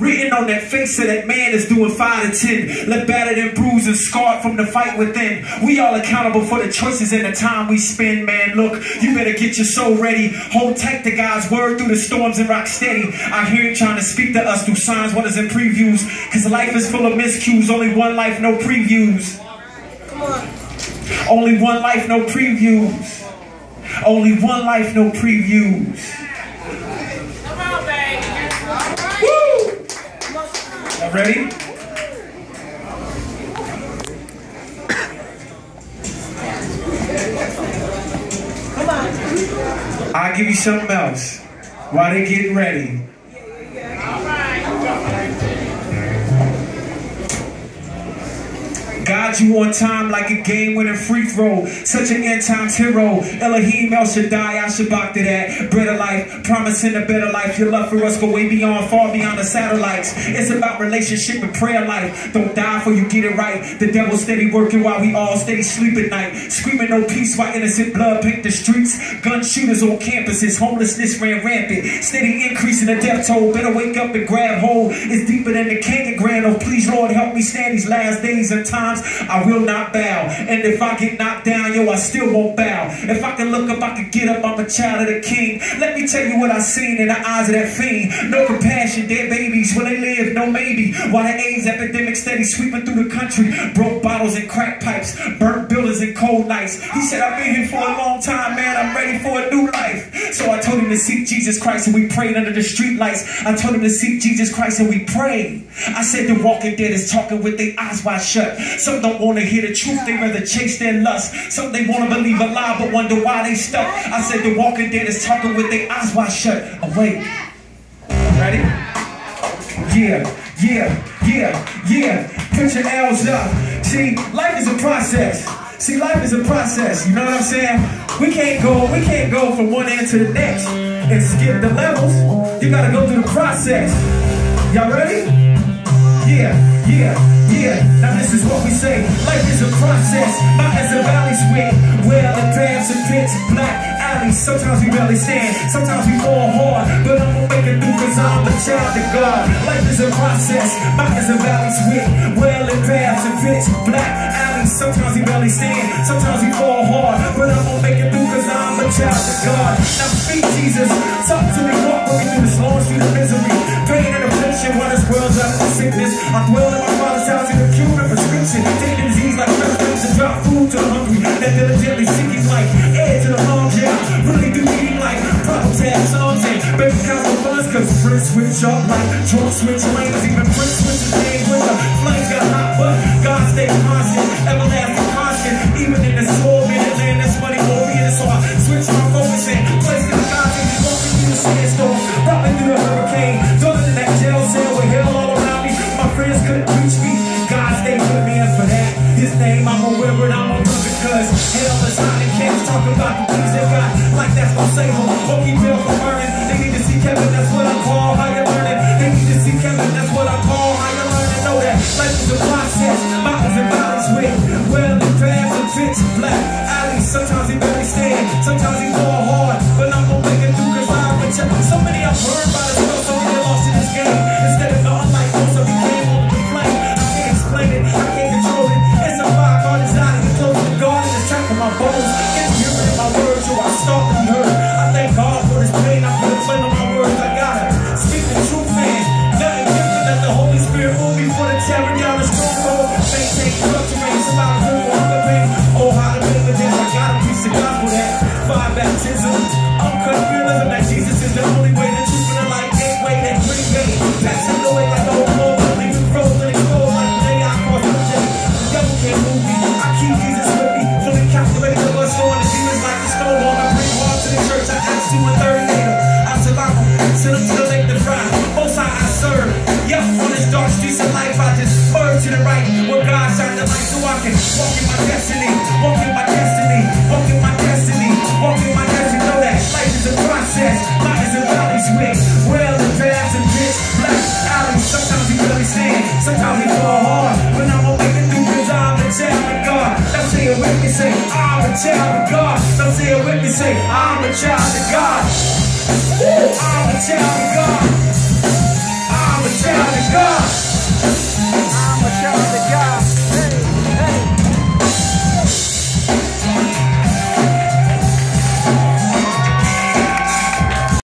Written on that face of that man is doing five to ten. Left battered and bruised and scarred from the fight within. We all accountable for the choices and the time we spend, man. Look, you better get your soul ready. Hold tight to God's word through the storms and rock steady. I hear him trying to speak to us through signs, wonders, and previews. Cause life is full of miscues. Only one life, no previews. Come on. Only one life, no previews. Only one life, no previews. Ready? Come on. I'll give you something else while they're getting ready. God, you on time like a game-winning free throw. Such an end-times hero. Elohim El Shaddai, I should Shabbat to that. Bread of life, promising a better life. Your love for us go way beyond, far beyond the satellites. It's about relationship and prayer life. Don't die for you get it right. The devil steady working while we all steady sleep at night. Screaming no peace while innocent blood paint the streets. Gun shooters on campuses. Homelessness ran rampant. Steady increasing the death toll. Better wake up and grab hold. It's deeper than the Canyon Grand. Oh, please, Lord, help me stand these last days and times times, I will not bow. And if I get knocked down, yo, I still won't bow. If I can look up, I can get up, I'm a child of the king. Let me tell you what I seen in the eyes of that fiend. No compassion, dead babies, will they live? No maybe. While the AIDS epidemic steady sweeping through the country, broke bottles and crack pipes, burnt buildings and cold nights. He said, I've been here for a long time, man, I'm ready for a new life. So I told him to seek Jesus Christ and we prayed under the street lights. I told him to seek Jesus Christ and we prayed. I said the walking dead is talking with their eyes wide shut. Some don't want to hear the truth, they rather chase their lust. Some they want to believe a lie, but wonder why they stuck. I said the walking dead is talking with their eyes wide shut. Awake. Ready? Yeah, yeah, yeah, yeah. Put your L's up. See, life is a process. See, life is a process. You know what I'm saying? We can't go, we can't go from one end to the next and skip the levels. You gotta go through the process. Y'all ready? Yeah, yeah, yeah. Now this is what we say. Life is a process. Mountains and valleys with well the paths and pits, black alleys. Sometimes we barely stand. Sometimes we fall hard. But I'm gonna child of God. Life is a process. Mountains and valleys with well and paths and pits, black alleys. Sometimes we barely stand. Sometimes we fall hard. But I'm gonna make it through cause I'm a child of God. Now speak Jesus. Talk to me. Walk with me through this long street of misery. Pain and affliction. While this world's out of sickness. I dwell in my father's house in a cure and prescription. Take disease like and drop food to the hungry. That diligently seek his life. Add to the long Cause friends switch up like drunk switch lanes. Even Prince switch his name when the flames got hot. But God stay constant. Everlasting constant. Even in the small minute land, that's money oriented. So I switch my focus and place the content. Walking through the sandstorm. Dropping through the hurricane. Dwelling in that jail cell with hell all around me My friends couldn't reach me. God stayed with me and for that, his name I'ma wear I'ma love it cause hell is hot and can't talk about the things that got like that's save them. Won't keep burning. They need to see Kevin, so I you a third later. Assalamu, send them to the lake to fry. Most high I serve. Yup, on this dark streets of life, I just spur to the right. Where God shine the light so I can walk in my destiny. Walk in my destiny. Walk in my destiny. Walk in my destiny. Know that life is a process. Mountains and valleys with well and paths and pits. Black alleys. Sometimes we really stand. Sometimes we fall hard. But I'm awakened through the gonna make it through cause I'm a child of God. Some say it with me, say, I'm a child of God. I'm a child of God. I'm a child of God.